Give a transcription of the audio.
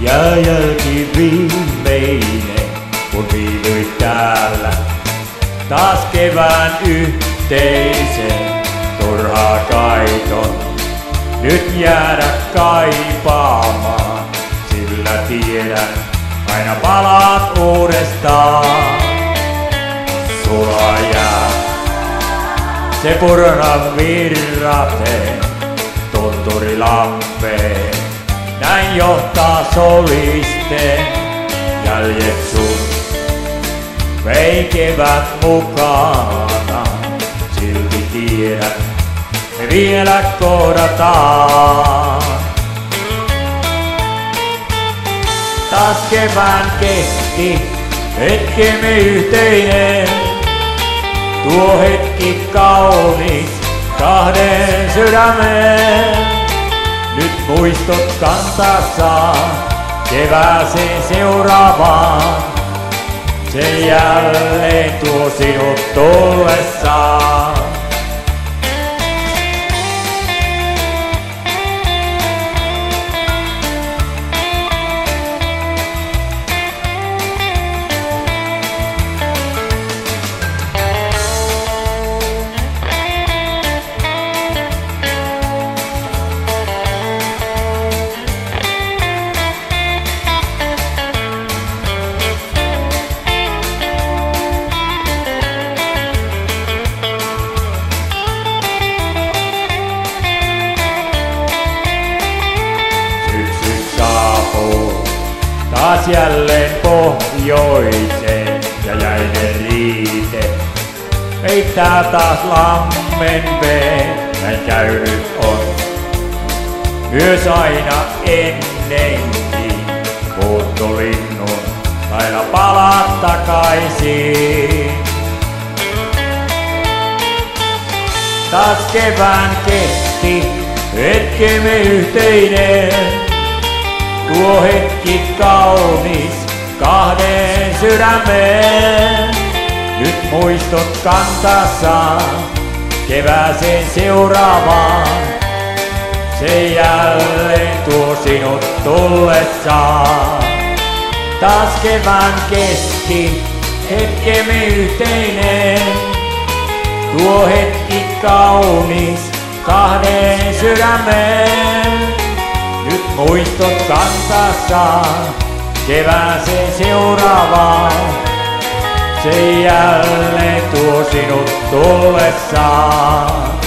Ja jälki viimeinen, kun viivyit täällä. Taas kevään yhteisen turhaa kaiton. Nyt jäädä kaipaamaan, sillä tiedän, aina palaat uudestaan. Sulla jää se purna virrateen, tunturi lampeen. Näin johtaa soliste, jäljet sun. Vei kevät mukana, silti tiedän, me vielä kohdataan. Taas kevään kesti, hetkemme yhteinen. Tuo hetki kaunis sydämen. Nyt muistot kantaa kevääseen seuraavaan. Se jälleen tuo sinut tullessaan. Taas jälleen pohjoiseen ja jäinen riite. Peittää taas lammen veen, näin käynyt on. Myös aina ennenkin muuttolinnun, aina palaa takaisin. Taas kevään kesti, hetkemme yhteinen. Hetki kaunis kahden sydämen. Nyt muistot kantassaan kevääseen seuraavaan. Se jälleen tuo sinut tullessaan. Taas kevään kesti, hetkemme yhteinen. Tuo hetki kaunis kahden sydämen. Nyt muistot kantassaan kevääseen seuraavaan. Se jälleen tuo sinut tullessaan.